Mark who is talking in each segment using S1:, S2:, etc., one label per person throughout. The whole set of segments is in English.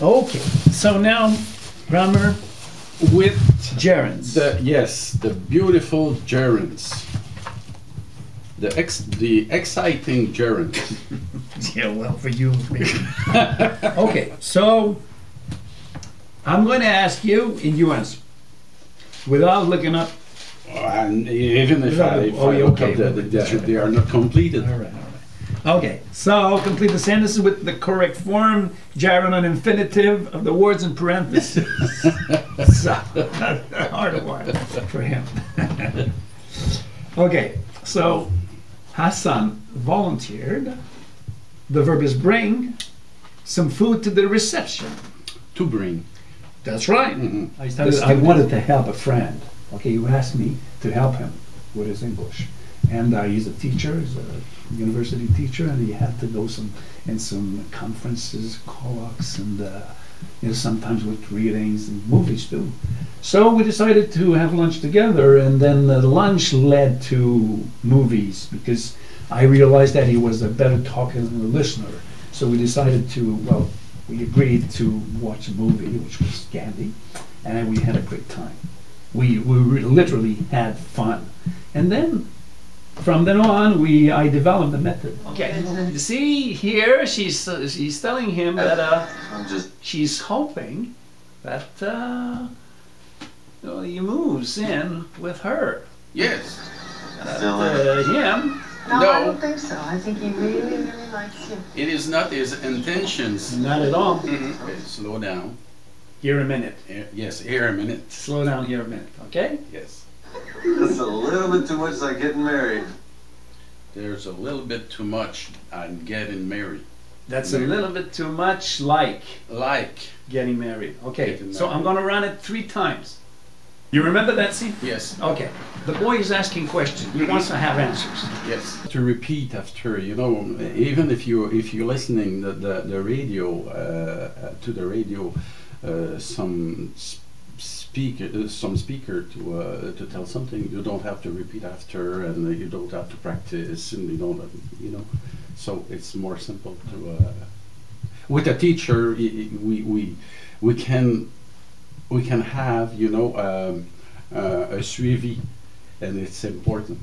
S1: Okay, so now grammar with gerunds.
S2: The, yes, the beautiful gerunds. The ex, the exciting gerunds.
S1: Yeah, well, for you, maybe. Okay, so I'm going to ask you and you answer. Without looking up.
S2: and even if I, if
S1: Oh,
S2: I look
S1: okay,
S2: up the,
S1: well,
S2: the, they are not completed.
S1: All right, all right. Okay, so complete the sentences with the correct form, gerund and infinitive of the words in parentheses. so, hard one for him. okay, so Hassan volunteered. The verb is bring some food to the reception.
S2: To bring.
S1: That's right.
S2: Mhm.
S1: I, started, I wanted to help a friend. Okay, you asked me to help him with his English, and uh, he's a teacher. He's a university teacher, and he had to go some in some conferences, colloques, and uh, you know sometimes with readings and movies too. So we decided to have lunch together, and then the lunch led to movies because I realized that he was a better talker than a listener. So we decided to well, we agreed to watch a movie, which was Gandhi, and we had a great time. We, we literally had fun. And then, from then on, we I developed the method. Okay, you see here, she's uh, she's telling him that uh,
S3: I'm just
S1: she's hoping that uh, you know, he moves in with her.
S2: Yes.
S3: still
S1: Uh, him,
S4: No,
S2: No.
S4: I don't think so. I think he really, really likes you.
S2: It is not his intentions.
S1: not at all.
S2: Mhm. Okay, slow down.
S1: Here a minute.
S2: Here- Yes, here a minute.
S1: Slow down here a minute, okay?
S2: Yes.
S3: That's a little bit too much like getting married.
S2: There's a little bit too much on getting married.
S1: That's a little bit too much like
S2: Like,
S1: getting married. Okay,
S2: Getting
S1: so I'm gonna run it three times. You remember that scene?
S2: yes,
S1: Okay. The boy is asking questions. He wants to have answers.
S2: yes. To repeat after, you know, even if you if you're listening the the, the radio uh, uh, to the radio, uh, some s- speaker uh, some speaker to uh, to tell something, you don't have to repeat after, and you don't have to practice, and you don't, you know. So it's more simple to. Uh, with a teacher, we we we can we can have you know um, uh, a suivi, and it's important.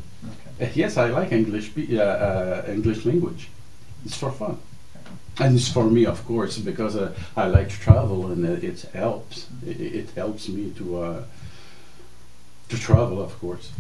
S2: Uh, Yes, I like English uh, uh, English language. It's for fun, and it's for me, of course, because uh, I like to travel, and it helps. It, it helps me to uh, to travel, of course.